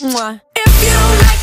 Mwah. If you like